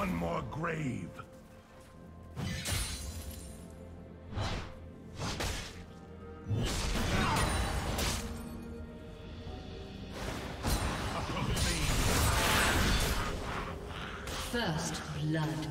one more grave? First blood.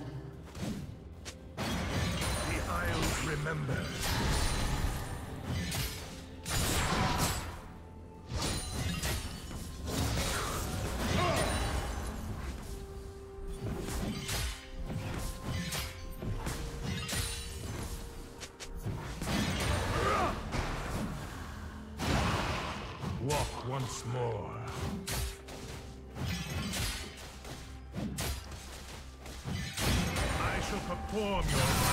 Once more. I shall perform your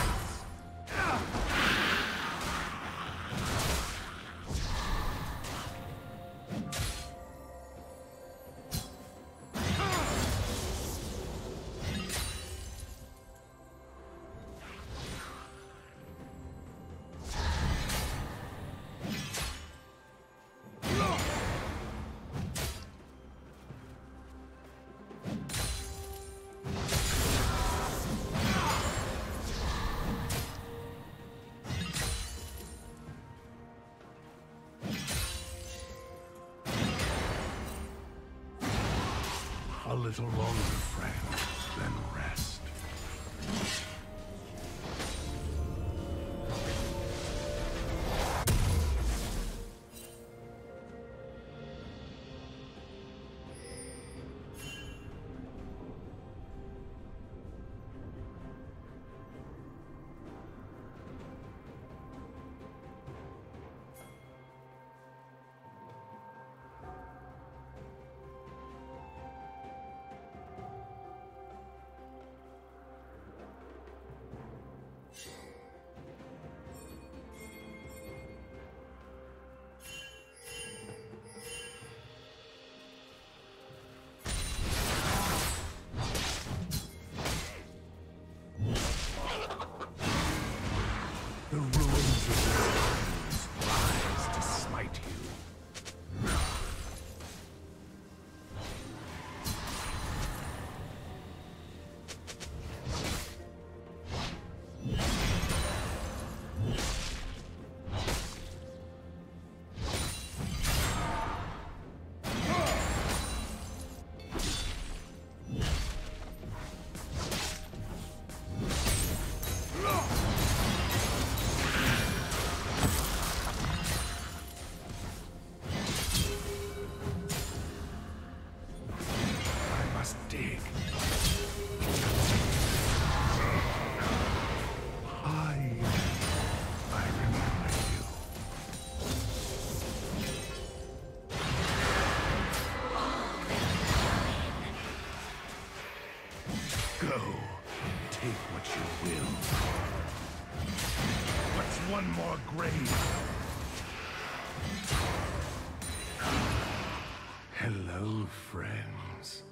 little longer, friend, then Hello, friends.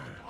Yeah.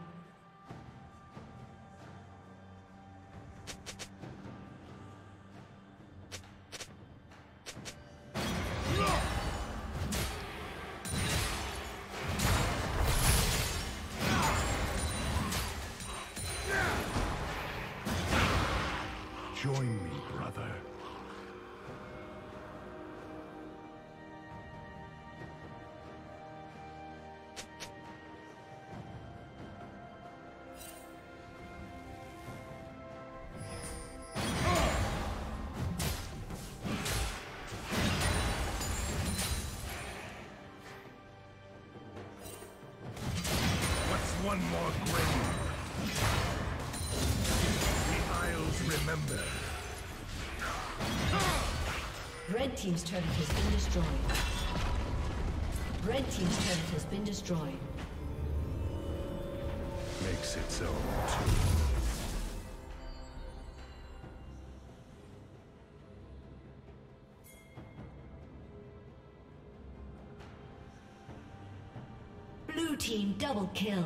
More grave? The Isles remember. Red Team's turret has been destroyed. Red Team's turret has been destroyed. Makes its own too. Blue Team double kill.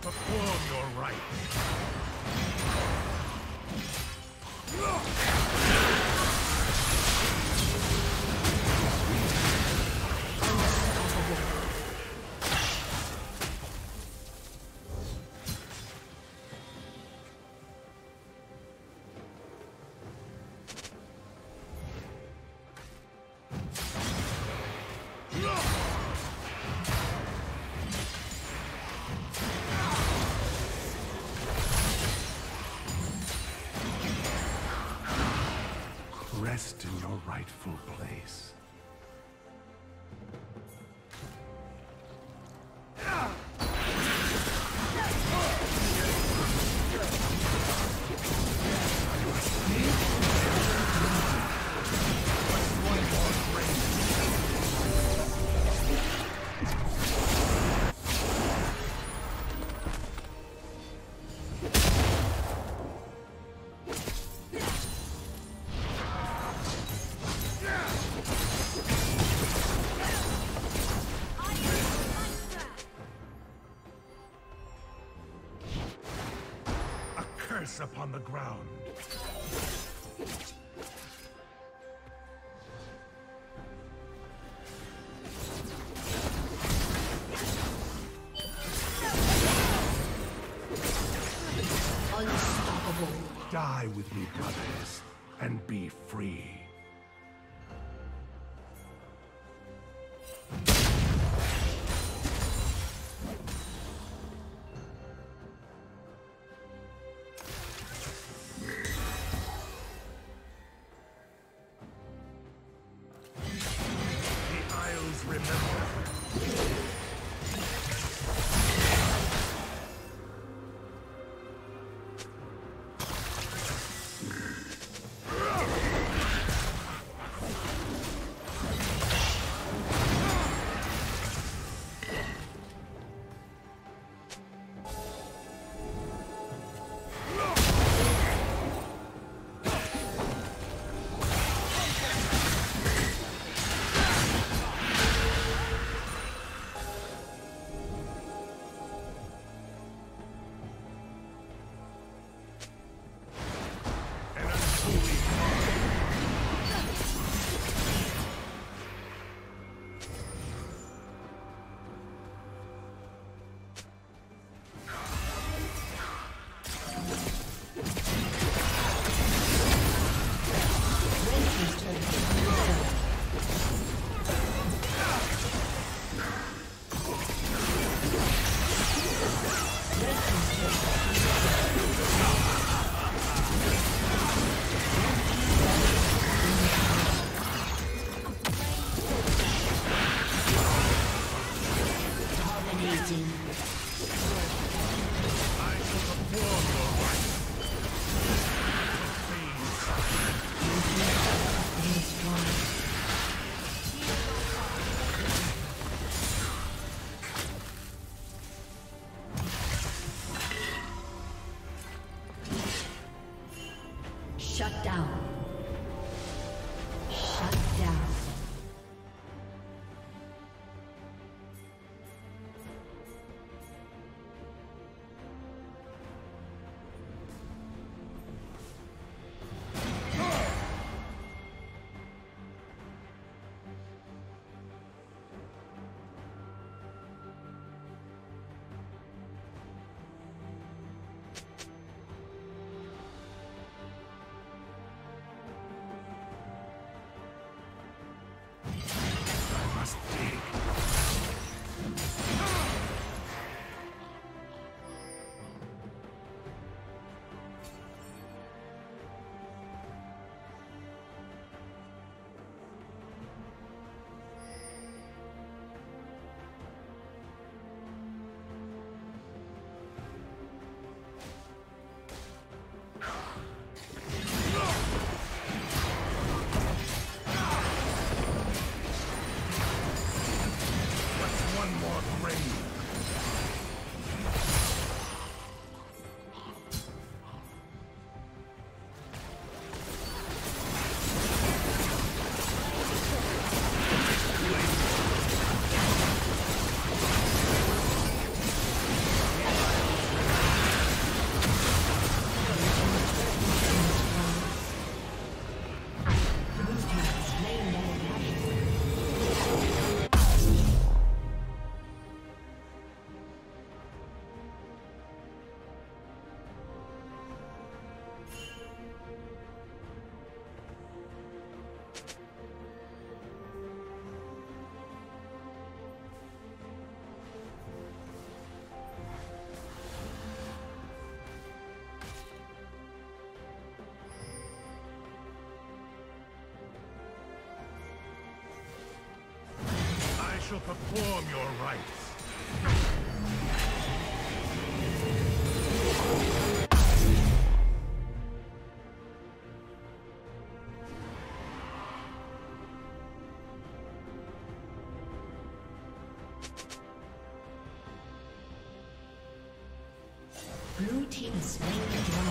Perform your rites. Your rightful place. Upon the ground. you perform your rites. Blue team is the.